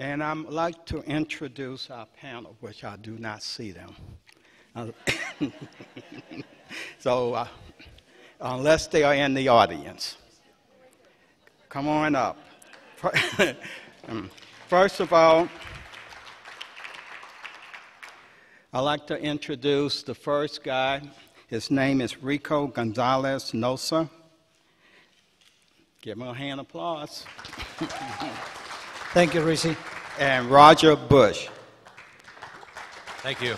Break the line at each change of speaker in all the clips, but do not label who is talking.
And I'd like to introduce our panel, which I do not see them. Uh, so, uh, unless they are in the audience, come on up. Um, first of all, I'd like to introduce the first guy. His name is Rico Gonzalez Nosa. Give him a hand of applause.
Thank you, Rizzi.
And Roger Bush.
Thank you.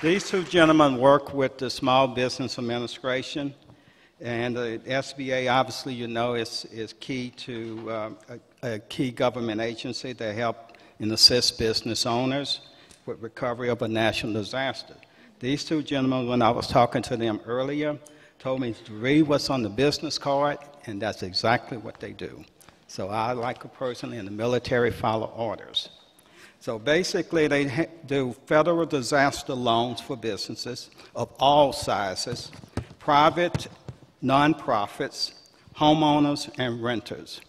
These two gentlemen work with the Small Business Administration, and the SBA, obviously, you know, is, is key to uh, a, a key government agency that help and assist business owners with recovery of a national disaster. These two gentlemen, when I was talking to them earlier, told me to read what's on the business card, and that's exactly what they do. So I, like a person in the military, follow orders. So basically, they do federal disaster loans for businesses of all sizes, private, nonprofits, homeowners, and renters.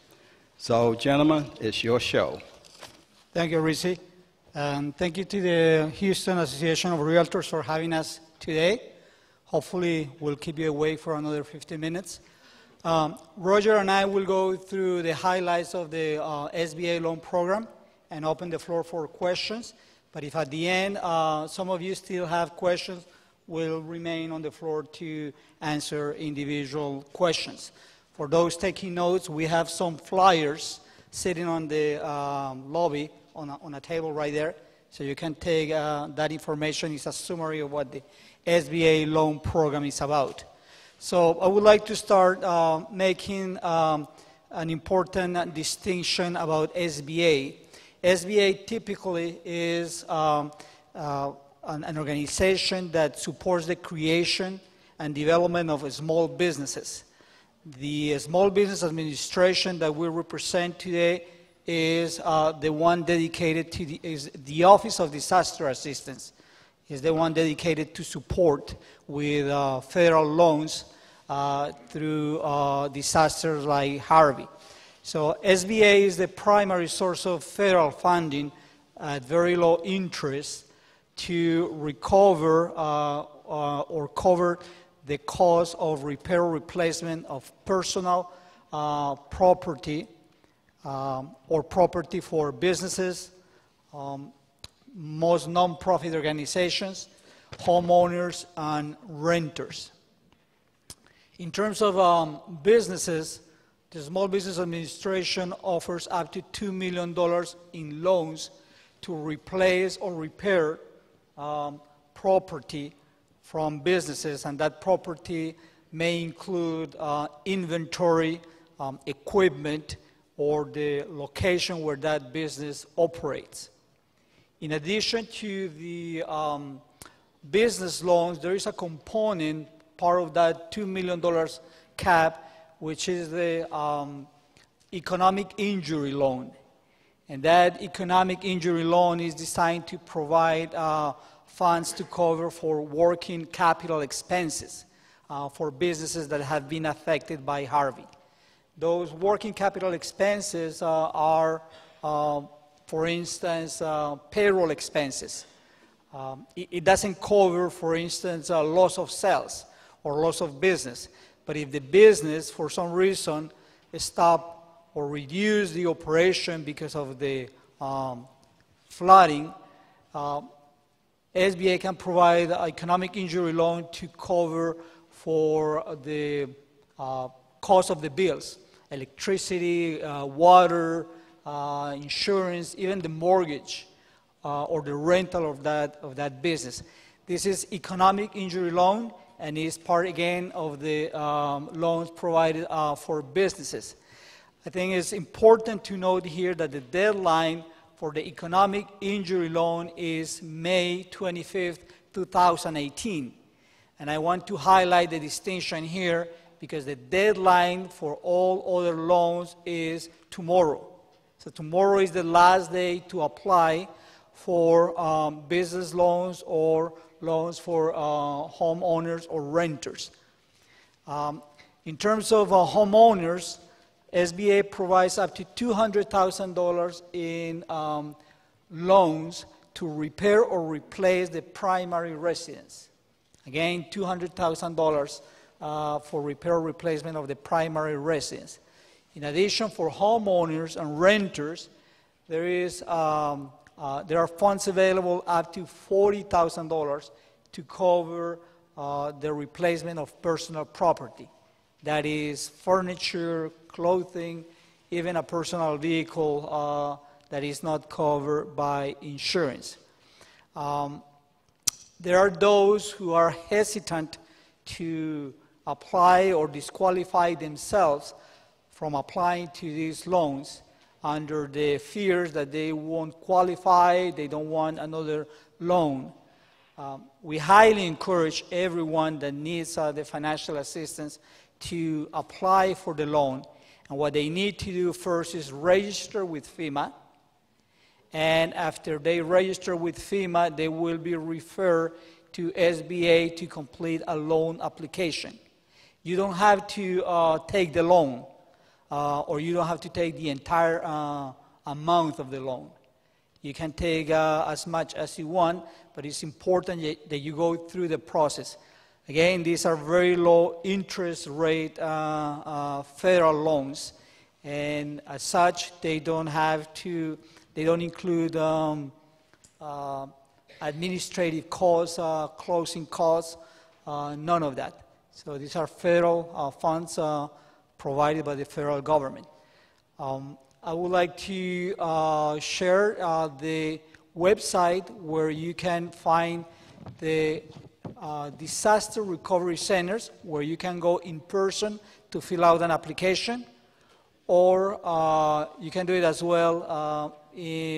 So, gentlemen, it's your show.
Thank you, Rizzi. And um, thank you to the Houston Association of Realtors for having us today. Hopefully, we'll keep you awake for another 15 minutes. Um, Roger and I will go through the highlights of the uh, SBA loan program and open the floor for questions. But if at the end uh, some of you still have questions, we'll remain on the floor to answer individual questions. For those taking notes, we have some flyers sitting on the um, lobby on a, on a, table right there. So you can take uh, that information. It's a summary of what the SBA loan program is about. So I would like to start uh, making um, an important distinction about SBA. SBA typically is um, uh, an, an, organization that supports the creation and development of small businesses. The Small Business Administration that we represent today is uh, the one dedicated to the, the Office of Disaster Assistance, is the one dedicated to support with uh, federal loans uh, through uh, disasters like Harvey. So SBA is the primary source of federal funding at very low interest to recover uh, uh, or cover the cost of repair replacement of personal uh, property um, or property for businesses, um, most nonprofit organizations, homeowners, and renters. In terms of um, businesses, the Small Business Administration offers up to $2 million in loans to replace or repair um, property from businesses, and that property may include uh, inventory, um, equipment, or the location where that business operates. In addition to the um, business loans, there is a component, part of that $2 million cap, which is the um, economic injury loan. And that economic injury loan is designed to provide uh, funds to cover for working capital expenses uh, for businesses that have been affected by Harvey. Those working capital expenses uh, are, uh, for instance, uh, payroll expenses. Um, it, it, doesn't cover, for instance, loss of sales or loss of business. But if the business, for some reason, stop or reduce the operation because of the um, flooding, uh, SBA can provide economic injury loan to cover for the uh, cost of the bills, electricity, uh, water, uh, insurance, even the mortgage uh, or the rental of that, of that business. This is economic injury loan and is part again of the um, loans provided uh, for businesses. I think it's important to note here that the deadline for the economic injury loan is May 25th, 2018. And I want to highlight the distinction here because the deadline for all other loans is tomorrow. So tomorrow is the last day to apply for um, business loans or loans for uh, homeowners or renters. Um, in terms of uh, homeowners, SBA provides up to $200,000 in um, loans to repair or replace the primary residence. Again, $200,000 uh, for repair or replacement of the primary residence. In addition, for homeowners and renters, there, is, um, uh, there are funds available up to $40,000 to cover uh, the replacement of personal property. That is furniture, clothing, even a personal vehicle uh, that is not covered by insurance. Um, there are those who are hesitant to apply or disqualify themselves from applying to these loans under the fears that they won't qualify, they don't want another loan. Um, we highly encourage everyone that needs uh, the financial assistance to apply for the loan. And what they need to do first is register with FEMA. And after they register with FEMA, they will be referred to SBA to complete a loan application. You don't have to uh, take the loan, uh, or you don't have to take the entire uh, amount of the loan. You can take uh, as much as you want, but it's important that you go through the process. Again, these are very low interest rate uh, uh, federal loans, and as such, they don't have to, they don't include um, uh, administrative costs, closing costs, none of that. So these are federal funds provided by the federal government. Um, I would like to uh, share uh, the website where you can find the uh, disaster recovery centers where you can go in person to fill out an application or uh, you can do it as well uh,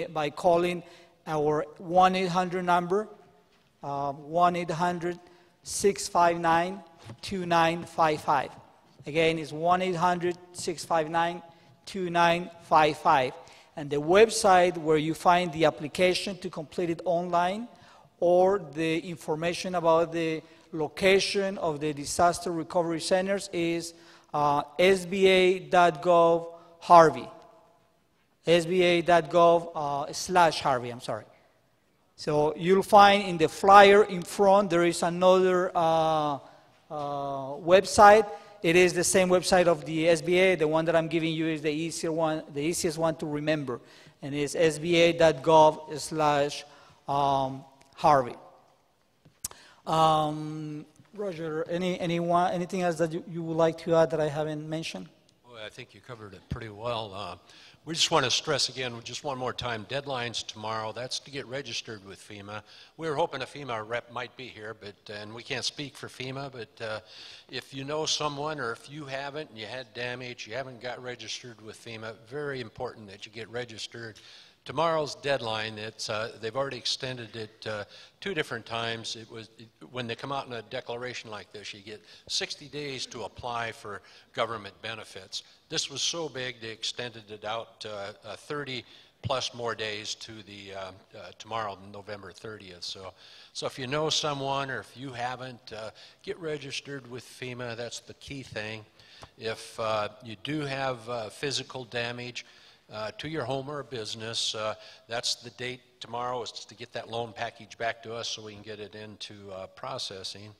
by calling our 1-800 number, uh, 1-800-659-2955. Again, it's 1 800 659 2955. And the website where you find the application to complete it online or the information about the location of the disaster recovery centers is uh, sba.gov Harvey. sba.gov uh, slash Harvey, I'm sorry. So you'll find in the flyer in front there is another uh, uh website. It is the same website of the SBA. The one that I'm giving you is the easier one, the easiest one to remember, and it's sba.gov slash um, Harvey. Um, Roger, any, anyone, anything else that you, you, would like to add that I haven't mentioned?
Well, I think you covered it pretty well. Uh, we just want to stress again, just one more time, deadlines tomorrow. That's to get registered with FEMA. We were hoping a FEMA rep might be here, but and we can't speak for FEMA. But uh, if you know someone, or if you haven't, and you had damage, you haven't got registered with FEMA, very important that you get registered tomorrow's deadline, it's, uh, they've already extended it uh, two different times. It was it, when they come out in a declaration like this, you get 60 days to apply for government benefits. This was so big, they extended it out uh, uh 30 plus more days to the uh, uh, tomorrow, November 30th. So, so if you know someone or if you haven't, get registered with FEMA. That's the key thing. If you do have physical damage, uh, to your home or business. Uh, that's the date tomorrow is to get that loan package back to us so we can get it into uh, processing.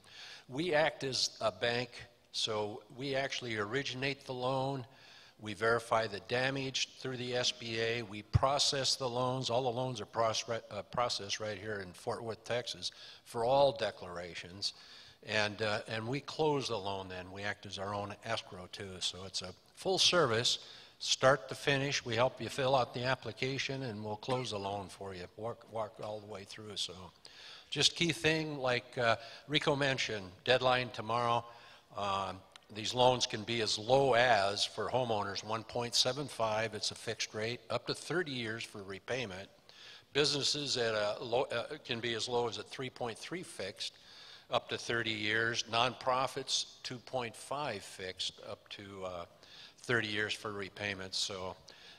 We act as a bank, so we actually originate the loan. We verify the damage through the SBA. We process the loans. All the loans are uh, processed right here in Fort Worth, Texas, for all declarations. And, uh, and we close the loan then. We act as our own escrow too. So it's a full service start to finish. We help you fill out the application and we'll close the loan for you, walk, walk all the way through. So just key thing, like uh, Rico mentioned, deadline tomorrow. Uh, these loans can be as low as, for homeowners, 1.75, it's a fixed rate, up to 30 years for repayment. Businesses at a low, uh, can be as low as a 3.3 fixed, up to 30 years. Nonprofits, 2.5 fixed, up to uh, 30 years for repayment. So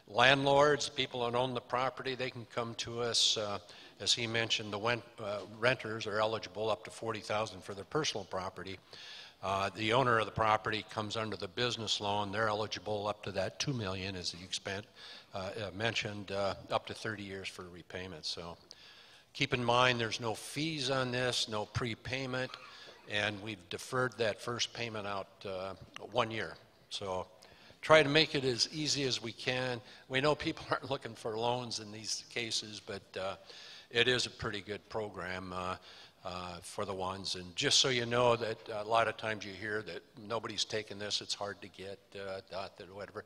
landlords, people that own the property, they can come to us. Uh, as he mentioned, the went, uh, renters are eligible up to 40,000 for their personal property. Uh, The owner of the property comes under the business loan, they're eligible up to that 2 million, as you spent, mentioned, uh, up to 30 years for repayment, so. Keep in mind, there's no fees on this, no prepayment, and we've deferred that first payment out uh, one year. So try to make it as easy as we can. We know people aren't looking for loans in these cases, but uh, it is a pretty good program uh, uh, for the ones. And just so you know that a lot of times you hear that nobody's taking this, it's hard to get, uh, dot, that, whatever.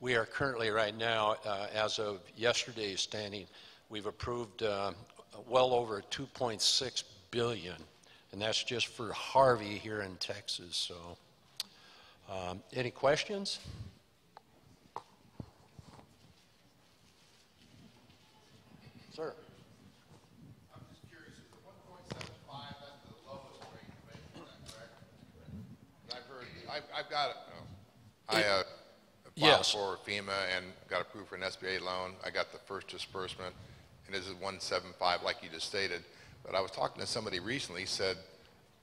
We are currently, right now, uh, as of yesterday's standing, we've approved uh, well over 2.6 billion, and that's just for Harvey here in Texas. So, um, any questions? Sir.
I'm just curious, is the one point seven five, that's the lowest rate available, is that correct? And I've heard, I've, I've got, uh, I, uh, filed
Yes.
for FEMA and got approved for an SBA loan. I got the first disbursement, and this is one seven five, like you just stated. But I was talking to somebody recently, said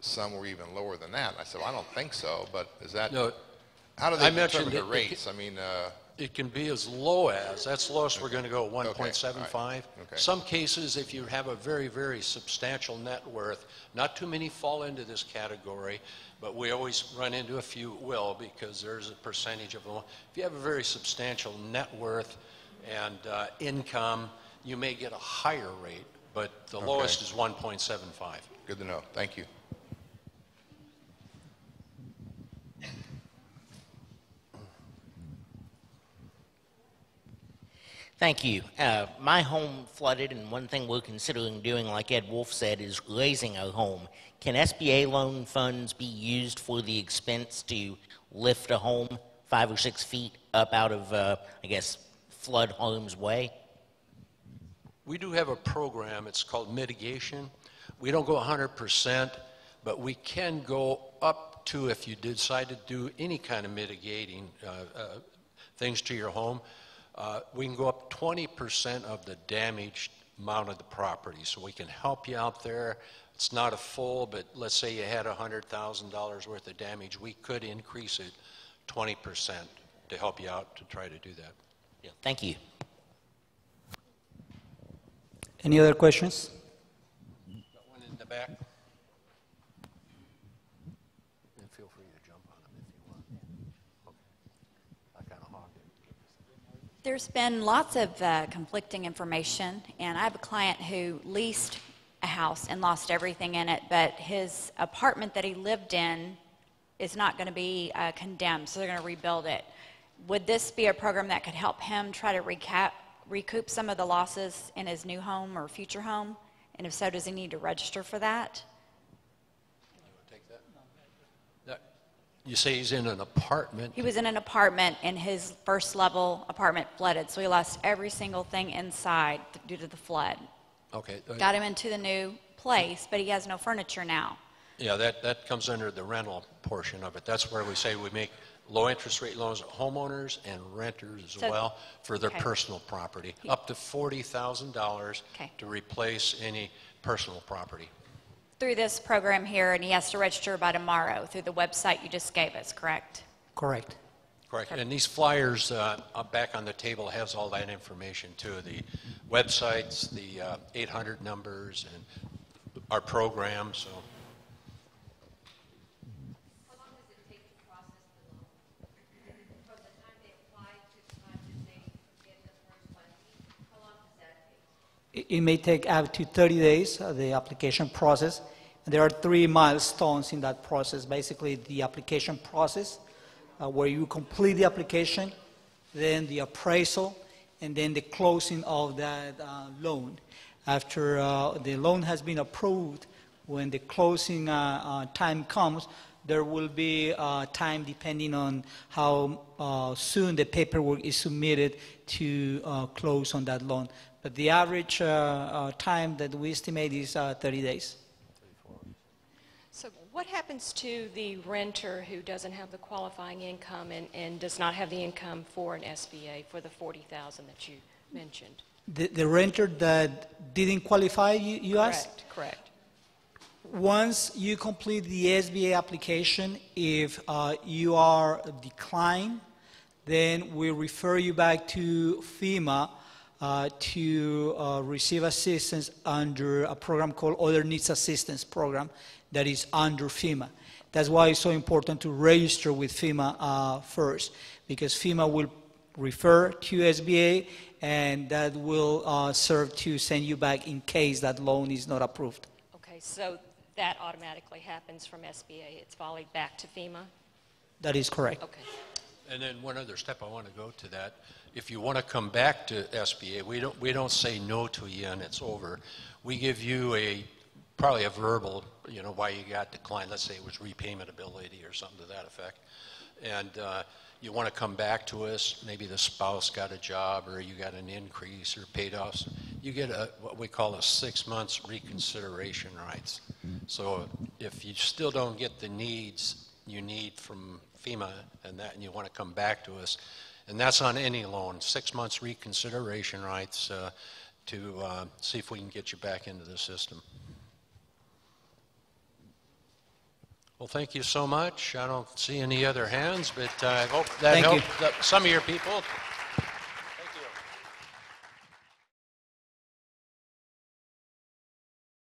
some were even lower than that. And I said, well, I don't think so, but is that,
No,
how do
I
they
mentioned
determine the
it- it-
rates? I mean, uh,
It can be as low as, that's the lowest we're going to go,
all right.
1.75.
Okay.
Some cases, if you have a very, very substantial net worth, not too many fall into this category, but we always run into a few will because there's a percentage of them. If you have a very substantial net worth and uh, income, you may get a higher rate, but the
Okay.
lowest is 1.75.
good to know. Thank you.
Thank you. Uh, my home flooded, and one thing we're considering doing, like Ed Wolf said, is raising our home. Can SBA loan funds be used for the expense to lift a home five or six feet up out of, uh, I guess, flood harm's way?
We do have a program, it's called mitigation. We don't go 100%, but we can go up to, if you decide to do any kind of mitigating uh, uh, things to your home, uh, we can go up 20% of the damaged amount of the property. So we can help you out there. It's not a full, but let's say you had $100,000 worth of damage, we could increase it 20% to help you out to try to do that.
Yeah. Thank you.
Any other questions?
Got one in the back? And feel free to jump on them if you want. Okay. I kind of hog it.
There's been lots of uh, conflicting information, and I have a client who leased a house and lost everything in it, but his apartment that he lived in is not going to be uh, condemned, so they're going to rebuild it. Would this be a program that could help him try to recap, recoup some of the losses in his new home or future home? And if so, does he need to register for that?
Take that? That- You say he's in an apartment?
He was in an apartment, and his first level apartment flooded, so he lost every single thing inside due to the flood.
Okay. uh,
got him into the new place, but he has no furniture now.
Yeah, that, that comes under the rental portion of it. That's where we say we make low interest rate loans to homeowners and renters as
So-
well for their
okay.
personal property, up to $40,000
Okay.
to replace any personal property.
Through this program here, and he has to register by tomorrow through the website you just gave us, correct?
Correct.
Correct. And these flyers uh, back on the table has all that information too, the websites, the uh, 800 numbers, and our program, so.
How long does it take to process the loan? From the time they apply to the time that they get the first funding, how long does that take?
It may take up to 30 days, uh, the application process. And There are three milestones in that process. Basically, the application process, uh, where you complete the application, then the appraisal, and then the closing of that uh, loan. After uh, the loan has been approved, when the closing uh, uh, time comes, there will be time depending on how soon the paperwork is submitted to close on that loan. But the average uh, uh, time that we estimate is uh, 30 days.
So what happens to the renter who doesn't have the qualifying income and, and does not have the income for an SBA for the 40,000 that you mentioned?
The, the renter that didn't qualify, you, you asked?
Correct, correct.
once you complete the SBA application, if uh, you are declined, then we refer you back to FEMA uh, to uh, receive assistance under a program called Other Needs Assistance Program that is under FEMA. That's why it's so important to register with FEMA uh, first, because FEMA will refer to SBA, and that will uh, serve to send you back in case that loan is not approved.
Okay, so that automatically happens from SBA. It's volleyed back to FEMA?
That is correct.
Okay.
And then one other step, I want to go to that. If you want to come back to SBA, we don't, we don't say no to you and it's over. We give you a, probably a verbal, you know, why you got declined. Let's say it was repayment ability or something to that effect. And uh, you want to come back to us, maybe the spouse got a job or you got an increase or paid off. You get a, what we call a six months reconsideration rights. So if you still don't get the needs you need from FEMA and that, and you want to come back to us, and that's on any loan, six months reconsideration rights uh, to uh, see if we can get you back into the system. Well, thank you so much. I don't see any other hands, but uh, I hope that
Thank
helped uh, some of your people.